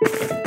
you